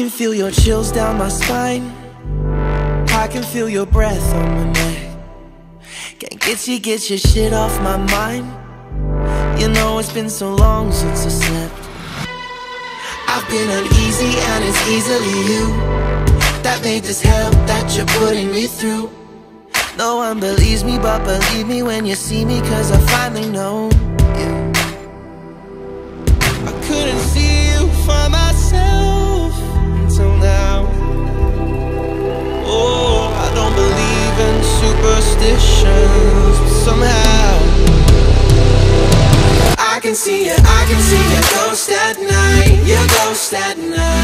can feel your chills down my spine. I can feel your breath on my neck. Can't get you, get your shit off my mind. You know it's been so long since I slept. I've been uneasy and it's easily you That made this hell that you're putting me through. No one believes me but believe me when you see me Cause I finally know superstitions somehow I can see you, I can see your ghost at night Your ghost at night